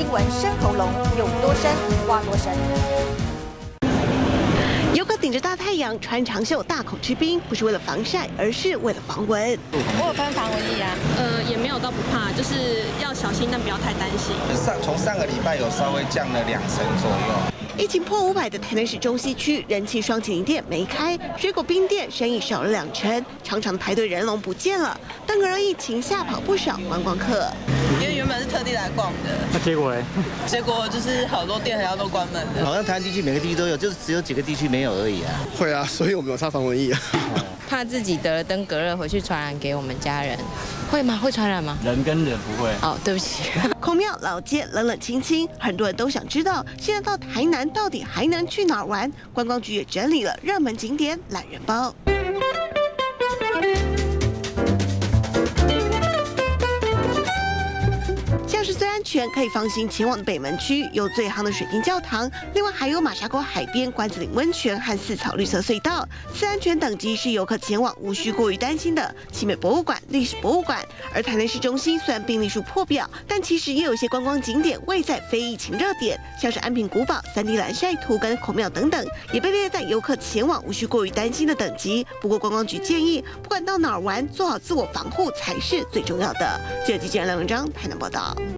新闻深喉咙，有多深挖多深。游客顶着大太阳穿长袖大口吃冰，不是为了防晒，而是为了防蚊。我有喷防蚊液啊，呃，也没有到不怕，就是要小心，但不要太担心。上从上个礼拜有稍微降了两成左右。疫情破五百的台南市中西区，人气双麒麟店没开，水果冰店生意少了两成，长长的排队人龙不见了。但而疫情吓跑不少观光客。因为原本是特地来逛的，那结果呢？结果就是好多店好像都关门了。好像台湾地区每个地区都有，就是只有几个地区没有而已啊。会啊，所以我们有擦防蚊液啊。怕自己得了登革热回去传染给我们家人，会吗？会传染吗？人跟人不会。哦，对不起。孔庙老街冷冷清清，很多人都想知道，现在到台南到底还能去哪儿玩？观光局也整理了热门景点懒人包。像是最安全可以放心前往的北门区有最夯的水晶教堂，另外还有马沙沟海边关子岭温泉和四草绿色隧道。次安全等级是游客前往无需过于担心的。奇美博物馆、历史博物馆，而台南市中心虽然病例数破表，但其实也有一些观光景点位在非疫情热点，像是安平古堡、三 D 蓝晒图跟孔庙等等，也被列在游客前往无需过于担心的等级。不过观光局建议，不管到哪儿玩，做好自我防护才是最重要的。记者梁文章台南报道。